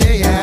yeah, yeah.